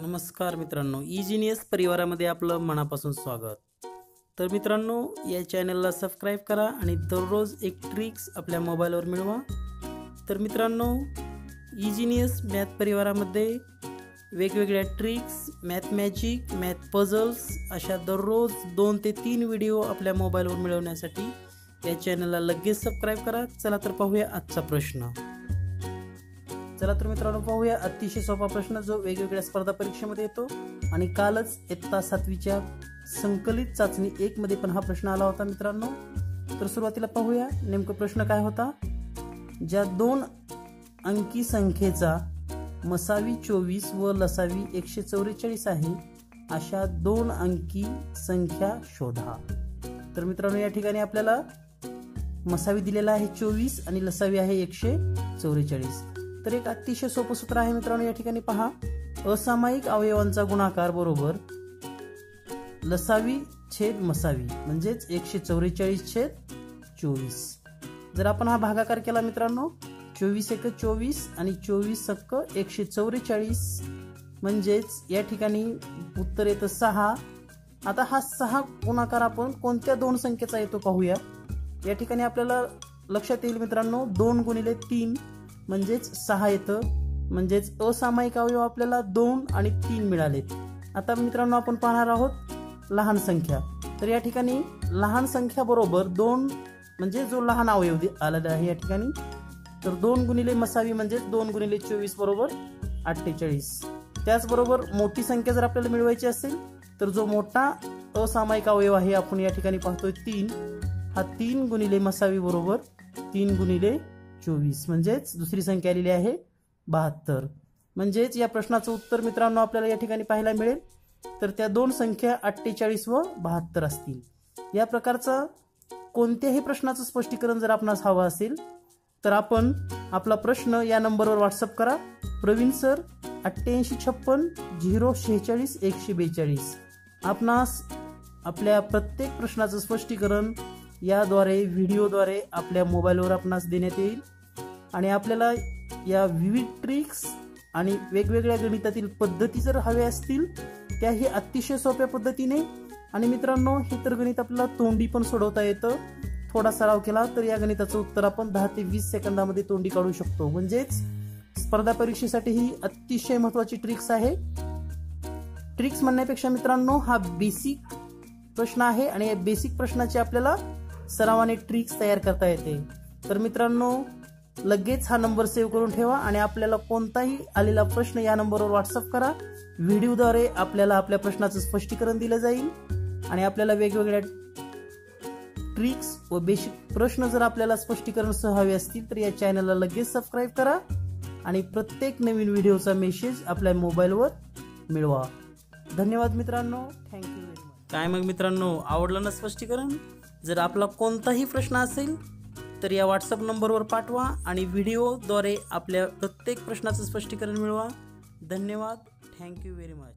नमस्कार मित्रांनो इजिनियस परिवारामध्ये आपलं मनापासून स्वागत. तर मित्रांनो या चॅनलला सबस्क्राईब करा आणि दररोज एक ट्रिक्स आपल्या मोबाईलवर मिळवा. तर मित्रांनो इजिनियस मॅथ परिवारामध्ये वेगवेगळ्या tricks math magic math puzzles अशा दररोज दोन ते तीन व्हिडिओ आपल्या मोबाईलवर मिळवण्यासाठी या चॅनलला लगेच सबस्क्राईब करा. चला तर पाहूया आजचा प्रश्न. चला तर मित्रांनो पाहूया. अतिशय सोपा प्रश्न जो वेगवेगळ्या स्पर्धा परीक्षेमध्ये येतो. आणि कालच इयत्ता सातवीच्या संकलित चाचणी एक मध्ये पण हा प्रश्न आला होता मित्रांनो. तर सुरुवातीला पाहूया. नेमकं प्रश्न काय होता? ज्या दोन अंकी संख्येचा मसावी चोवीस व लसावी एकशे चौवेचाळीस आहे अशा दोन अंकी संख्या शोधा. तर मित्रांनो या ठिकाणी आपल्याला मसावी दिलेला आहे चोवीस आणि लसावी आहे एकशे चौवेचाळीस. तर एक अतिशय सोपं सूत्र आहे मित्रांनो या ठिकाणी पहा. असामायिक अवयवांचा गुणाकार बरोबर लसावी छेद मसावी म्हणजेच एकशे चौवेचाळीस छेद चोवीस. जर आपण हा भागाकार केला मित्रांनो चोवीस एक चोवीस आणि चोवीस सक्क एकशे चौवेचाळीस म्हणजेच या ठिकाणी उत्तर येतं सहा. आता हा सहा गुणाकार आपण कोणत्या दोन संख्येचा येतो पाहूया. या ठिकाणी आपल्याला लक्षात येईल मित्रांनो दोन गुणिले तीन. म्हणजेच सहा येतं. म्हणजेच असामायिक अवयव आपल्याला दोन आणि तीन मिळाले. आता मित्रांनो आपण पाहणार आहोत लहान संख्या. तर या ठिकाणी लहान संख्या बरोबर दोन म्हणजे जो लहान अवयव आलेला आहे या ठिकाणी तर दोन गुणिले मसावी म्हणजे दोन गुणिले चोवीस बरोबर अठ्ठेचाळीस. त्याचबरोबर मोठी संख्या जर आपल्याला मिळवायची असेल तर जो मोठा असामायिक अवयव आहे आपण या ठिकाणी पाहतोय तीन. हा तीन गुणिले मसावी बरोबर तीन गुणिले चोवीस. म्हणजेच दुसरी संख्या आलेली आहे बहात्तर. म्हणजेच या प्रश्नाचं उत्तर मित्रांनो आपल्याला या ठिकाणी पाहायला मिळेल. तर त्या दोन संख्या अठ्ठेचाळीस व बहात्तर असतील. या प्रकारचं कोणत्याही प्रश्नाचं स्पष्टीकरण जर आपणास हवं असेल तर आपण आपला प्रश्न या नंबरवर व्हॉट्सअप करा. प्रवीण सर अठ्ठ्याऐंशी छप्पन झिरो शेहेचाळीस एकशे बेचाळीस. आपणास आपल्या प्रत्येक प्रश्नाचं स्पष्टीकरण याद्वारे व्हिडिओद्वारे आपल्या मोबाईलवर आपणास देण्यात येईल. आणि आपल्याला या विविध ट्रिक्स आणि वेगवेगळ्या गणितातील पद्धती जर हव्या असतील त्याही अतिशय सोप्या पद्धतीने. आणि मित्रांनो हे तर गणित आपल्याला तोंडी पण सोडवता येतं. थोडा सराव केला तर या गणिताचं उत्तर आपण दहा ते वीस सेकंदामध्ये तोंडी काढू शकतो. म्हणजेच स्पर्धा परीक्षेसाठी ही अतिशय महत्वाची ट्रिक्स आहे. ट्रिक्स म्हणण्यापेक्षा मित्रांनो हा बेसिक प्रश्न आहे आणि या बेसिक प्रश्नाची आपल्याला सरावाने ट्रिक्स तयार करता येते. तर मित्रांनो लगेच हा नंबर सेव्ह करून ठेवा आणि आपल्याला कोणताही आलेला प्रश्न या नंबरवर व्हॉट्सअप करा. व्हिडिओद्वारे आपल्याला आपल्या प्रश्नाचं स्पष्टीकरण दिलं जाईल आणि आपल्याला वेगवेगळ्या ट्रिक्स व बेसिक प्रश्न जर आपल्याला स्पष्टीकरण सह हवे असतील तर या चॅनलला लगेच सबस्क्राईब करा आणि प्रत्येक नवीन व्हिडिओचा मेसेज आपल्या मोबाईलवर मिळवा. धन्यवाद मित्रांनो. थँक्यू काय मग मित्रांनो आवडलं ना स्पष्टीकरण? जर आपला कोणताही प्रश्न असेल तर या व्हॉट्सअप नंबरवर पाठवा आणि व्हिडिओद्वारे आपल्या प्रत्येक प्रश्नाचं स्पष्टीकरण मिळवा. धन्यवाद. Thank you very much